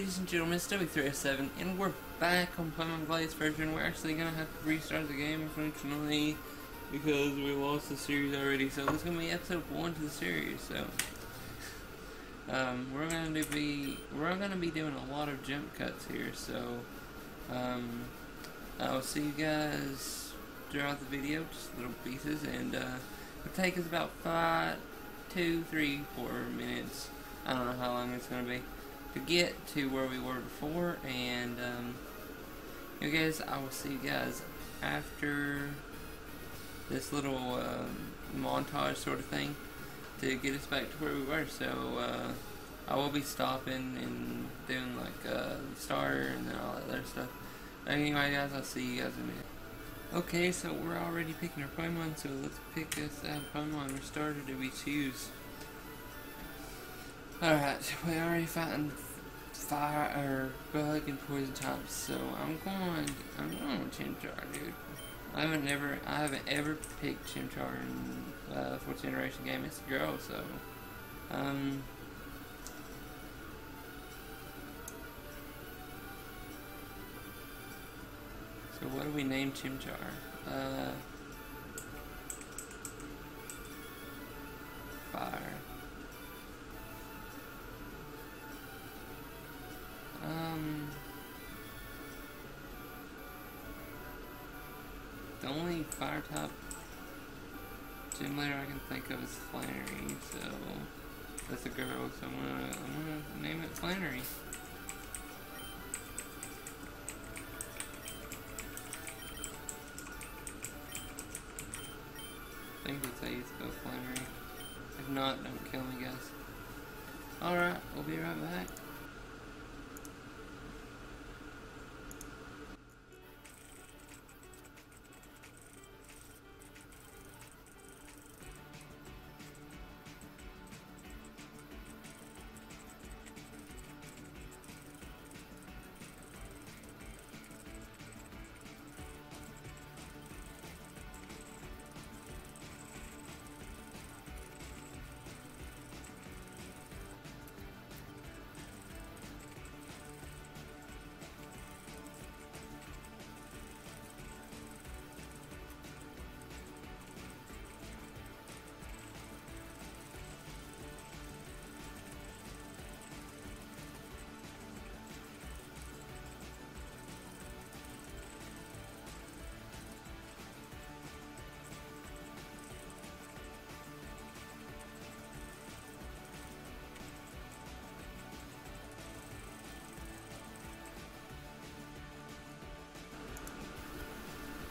ladies and gentlemen, it's W3S7, and we're back on Pokemon Glaze version. We're actually gonna have to restart the game, unfortunately, because we lost the series already. So this is gonna be episode one to the series. So um, we're gonna be we're gonna be doing a lot of jump cuts here. So um, I'll see you guys throughout the video, just little pieces, and uh, it'll take us about five, two, three, four minutes. I don't know how long it's gonna be to get to where we were before and um, you guys I will see you guys after this little uh, montage sort of thing to get us back to where we were. So uh, I will be stopping and doing like uh, starter and then all that other stuff. Anyway guys I'll see you guys in a minute. Okay so we're already picking our Pokemon so let's pick us out Pokemon or starter do we choose. Alright, we already found fire or bug and poison types, so I'm going I'm going with Chimchar, dude. I haven't ever I haven't ever picked Chimchar in uh, fourth generation game. It's a girl, so um So what do we name Chimchar? Uh Fire. Um, the only fire type gym leader I can think of is Flannery, so that's a girl, so I'm gonna, I'm gonna name it Flannery. I think that's how you spell Flannery. If not, don't kill me, guys. Alright, we'll be right back.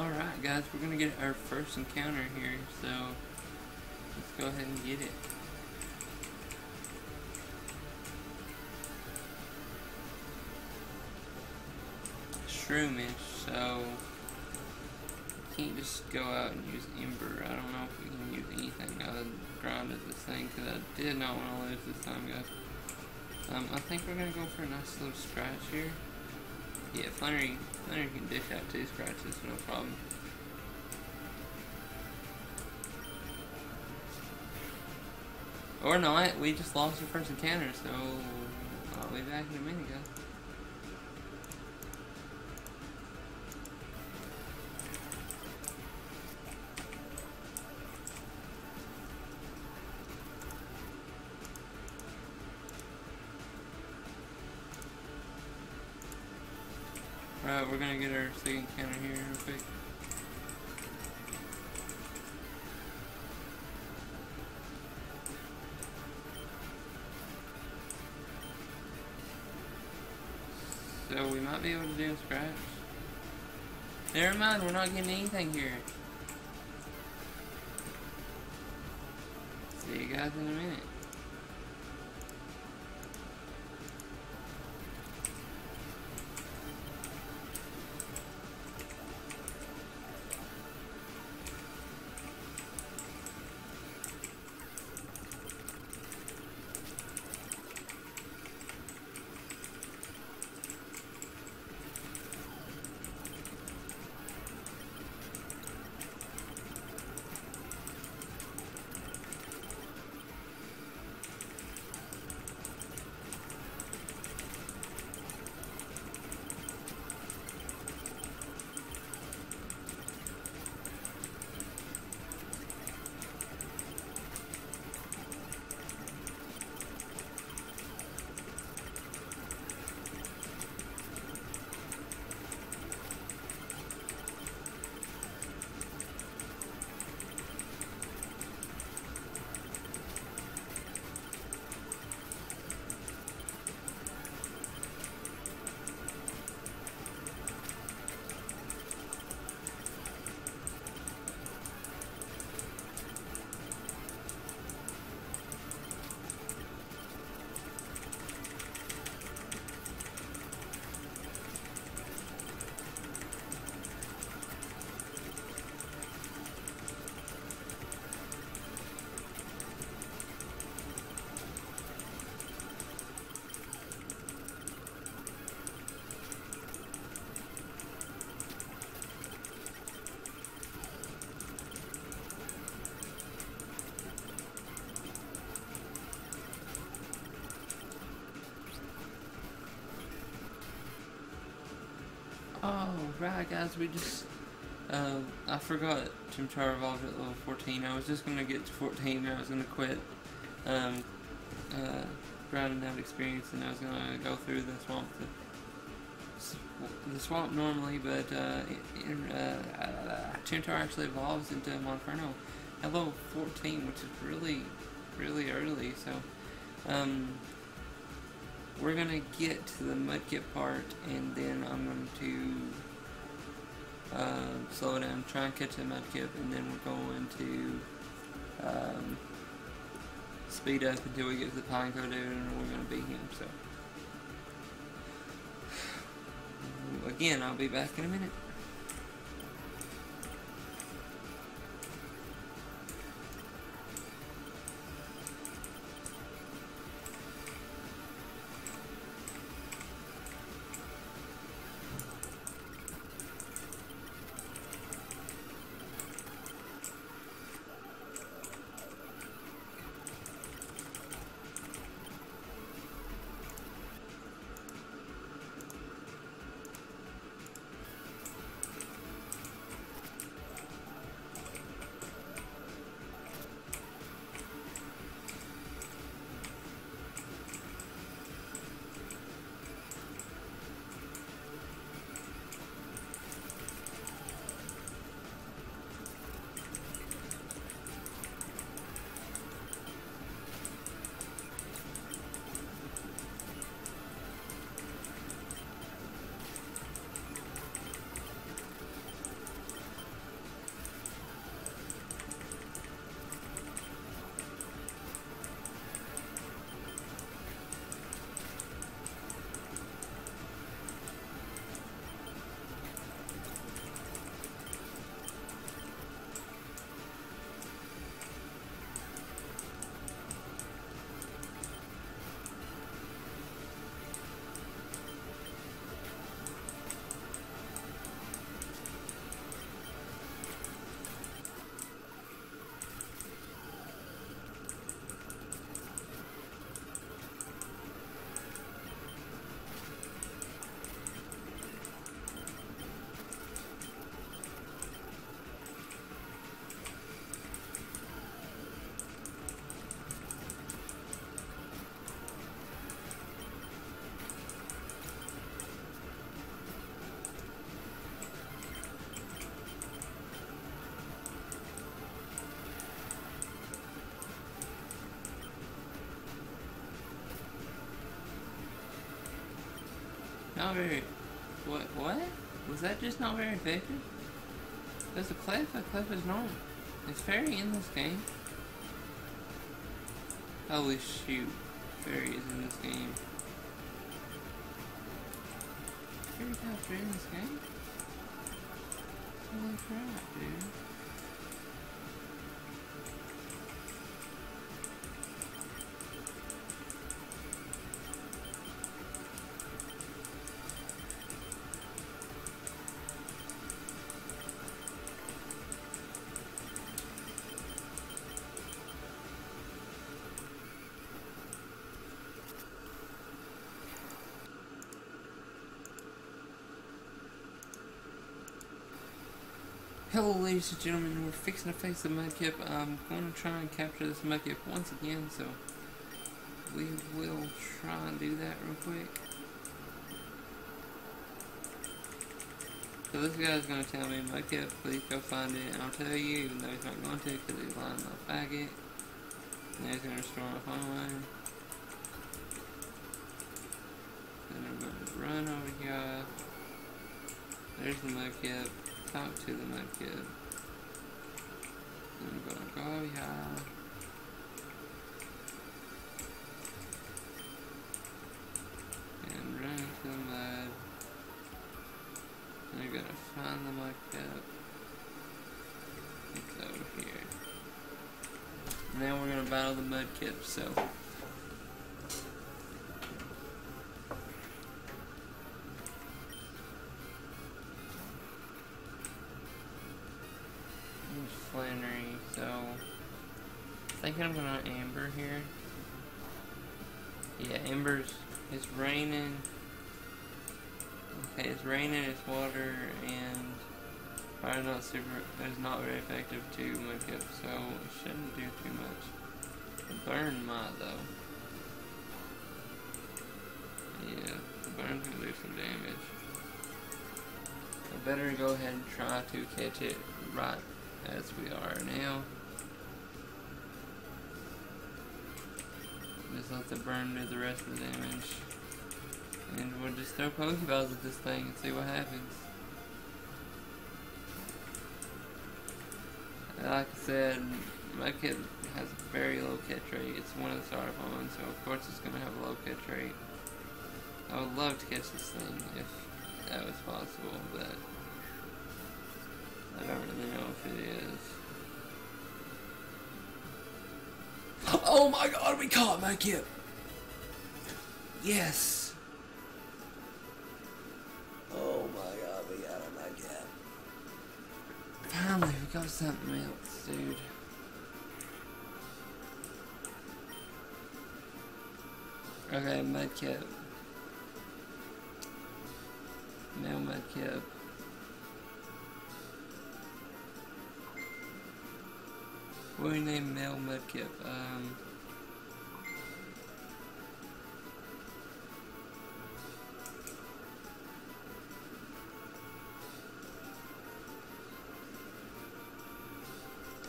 Alright guys, we're gonna get our first encounter here, so let's go ahead and get it. Shroomish, so can't just go out and use Ember. I don't know if we can use anything other than grind at this thing, because I did not want to lose this time guys. Um, I think we're gonna go for a nice little scratch here. Yeah, Flannery, Flannery can dish out two scratches, no problem. Or not, we just lost the first encounter, so I'll be back in a minute, guys. Here real quick. So we might be able to do a scratch. Never mind, we're not getting anything here. See you guys in a minute. Right, guys, we just. Uh, I forgot Chimchar evolved at level 14. I was just gonna get to 14 and I was gonna quit. Um, uh, grinding out experience and I was gonna go through the swamp. The, the swamp normally, but uh, in, uh, Chimchar actually evolves into Monferno at level 14, which is really, really early. So, um, we're gonna get to the mudkip part and then I'm going to uh, slow down, try and catch him the mudkip, and then we're going to um, speed up until we get to the Pineco dude and we're gonna beat him. So again, I'll be back in a minute. Not very... What? What? Was that just not very effective? There's a cliff. A cliff is normal. Is fairy in this game? Holy shoot. Fairy is in this game. Fairy are in this game? Holy crap, dude. Hello ladies and gentlemen, we're fixing to face the mudkip. I'm going to try and capture this mudkip once again, so we will try and do that real quick. So this guy's going to tell me, mudkip, please go find it, and I'll tell you, even though he's not going to, because he's lying my faggot. Now he's going to restore my phone line. Then I'm going to run over here. There's the mudkip talk to the kid. I'm gonna go here. And run into the mud. And I'm gonna find the mud kid. It's over here. Now we're gonna battle the mudkip, so thinking I'm gonna Ember here. Yeah, Ember's it's raining. Okay, it's raining, it's water, and fire not super it's not very effective to Mudkip, so it shouldn't do too much. Burn might though. Yeah, burn's gonna do some damage. I better go ahead and try to catch it right as we are now. Let the burn do the rest of the damage. And we'll just throw Pokeballs at this thing and see what happens. Like I said, Mudkip has a very low catch rate. It's one of the starter Pokemon, so of course it's going to have a low catch rate. I would love to catch this thing if that was possible, but I don't really know if it is. Oh my god, we caught Mudkip! Yes! Oh my god, we got a Mudkip. Finally, we got something else, dude. Okay, Mudkip. What do we name male Mudkip? Um...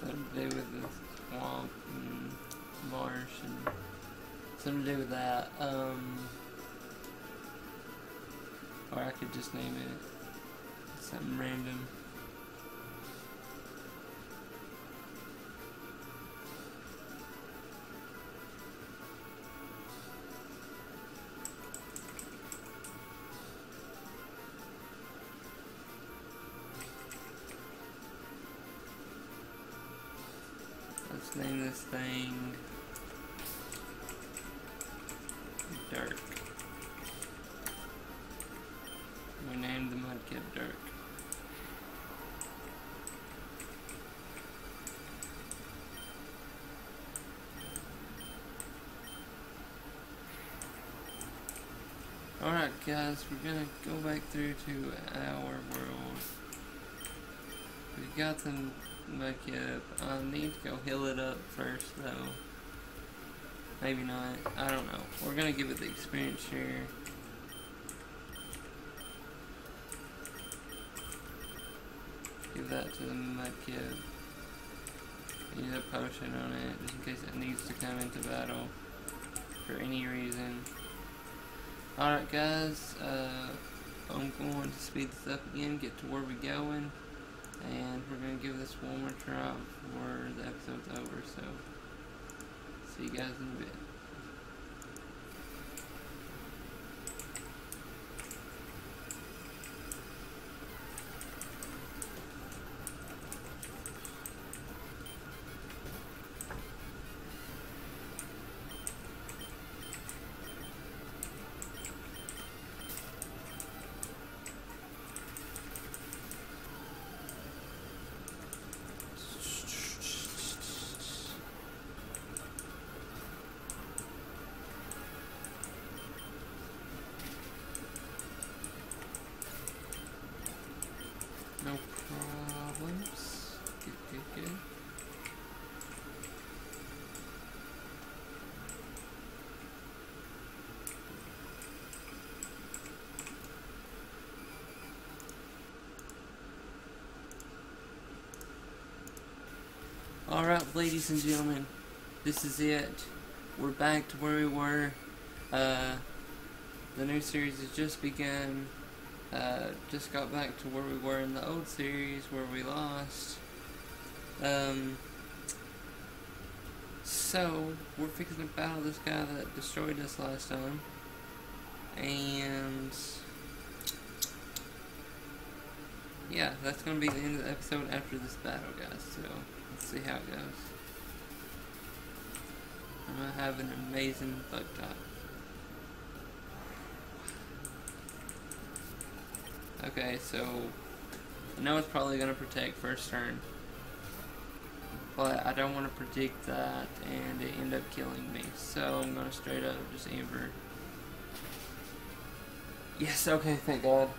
Something to do with the swamp and marsh and something to do with that. Um, or I could just name it something random. The Mudkip Alright guys, we're gonna go back through to our world. We got the Mudkip. I need to go heal it up first though. Maybe not. I don't know. We're gonna give it the experience share. Give that to the Mudkip. Use a potion on it just in case it needs to come into battle for any reason. Alright guys, uh, I'm going to speed this up again, get to where we're going, and we're going to give this one more try before the episode's over, so see you guys in a bit. No problems. Good, good, good. Alright, ladies and gentlemen, this is it. We're back to where we were. Uh, the new series has just begun. Uh, just got back to where we were in the old series where we lost. Um, so, we're fixing to battle this guy that destroyed us last time. And, yeah, that's going to be the end of the episode after this battle, guys. So, let's see how it goes. I'm to have an amazing bug top. Okay, so I know it's probably to protect first turn. But I don't want to predict that and it end up killing me. So I'm to straight up just Ember. Yes, okay, thank God.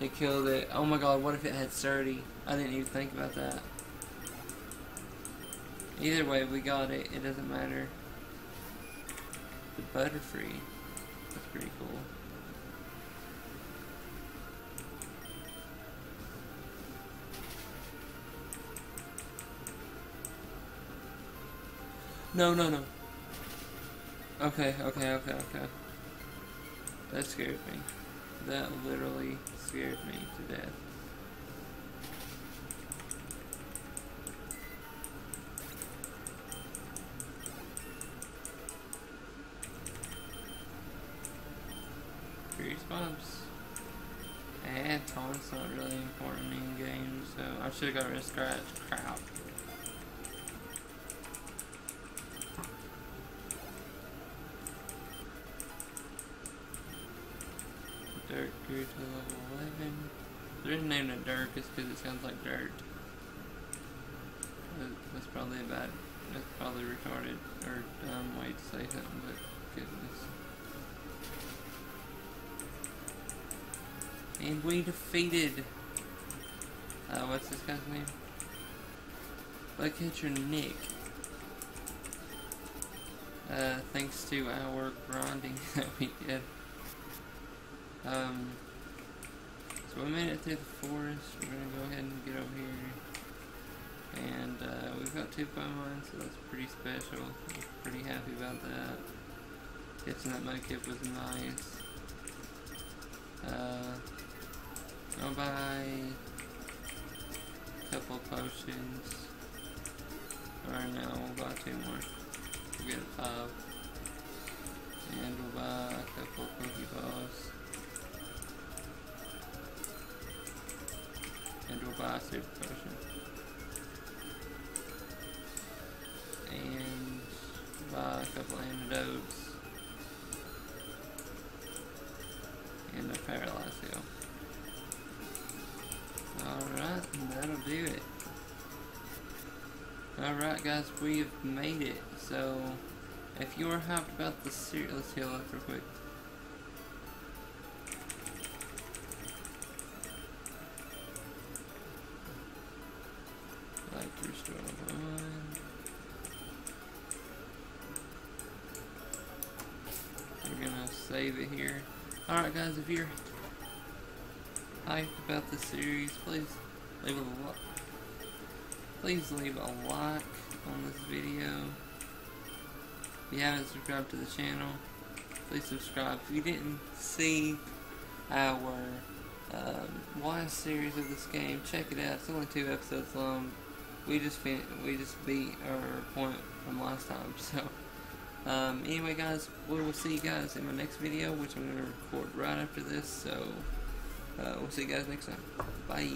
It killed it. Oh my god, what if it had sturdy? I didn't even think about that. Either way, we got it. It doesn't matter. The Butterfree. That's pretty cool. No, no, no. Okay, okay, okay, okay. That scared me. That literally scared me to death. Scratch. Crap. Dirt grew to level 11. The reason named it Dirt is because it sounds like dirt. That's probably a bad, that's probably retarded or dumb way to say something, but goodness. And we defeated, uh, what's this guy's name? Bug Catcher Nick. Uh, thanks to our grinding that we did. Um, so we made it through the forest. We're gonna go ahead and get over here. And uh, we've got two Pokemon, so that's pretty special. I'm pretty happy about that. Catching that Mudkip was nice. Uh, I'll couple potions. Or no, we'll buy two more. We'll get five. And we'll buy a couple Pokeballs. And we'll buy a super potion. And buy a couple antidotes. And a paralyzed heal. Alright, that'll do it. Alright guys, we have made it. So, if you are hyped about the series, let's heal up real quick. Like to restore one. We're gonna save it here. Alright guys, if you're about the series, please leave a like. Please leave a like on this video. If you haven't subscribed to the channel, please subscribe. If you didn't see our um, series of this game, check it out. It's only two episodes long. We just fin we just beat our point from last time. So um, anyway, guys, we will see you guys in my next video, which I'm gonna record right after this. So uh, we'll see you guys next time. Bye.